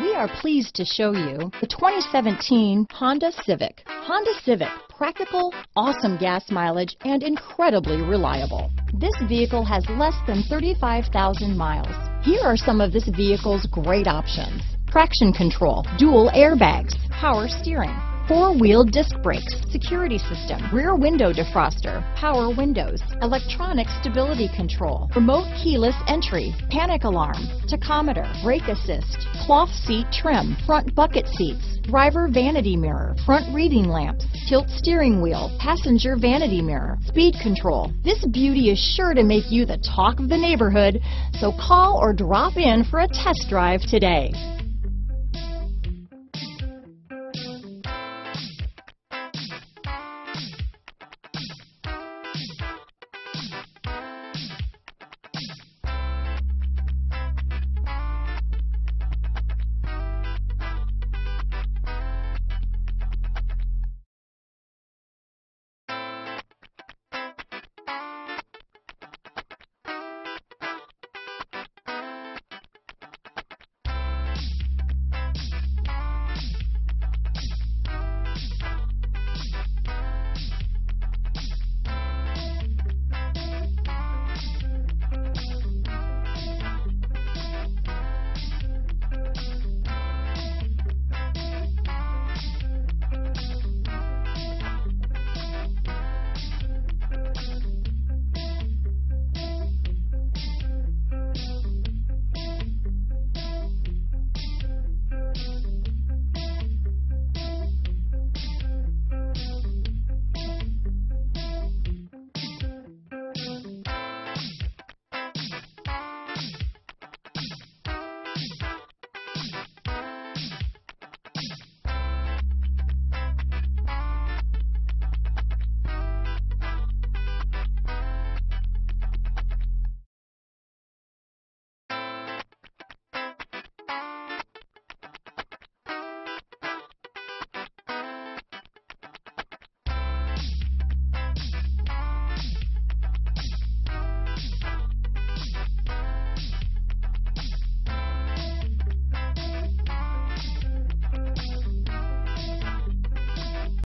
We are pleased to show you the 2017 Honda Civic. Honda Civic, practical, awesome gas mileage, and incredibly reliable. This vehicle has less than 35,000 miles. Here are some of this vehicle's great options. Traction control, dual airbags, power steering, four-wheel disc brakes, security system, rear window defroster, power windows, electronic stability control, remote keyless entry, panic alarm, tachometer, brake assist, cloth seat trim, front bucket seats, driver vanity mirror, front reading lamps, tilt steering wheel, passenger vanity mirror, speed control. This beauty is sure to make you the talk of the neighborhood, so call or drop in for a test drive today.